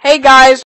Hey guys,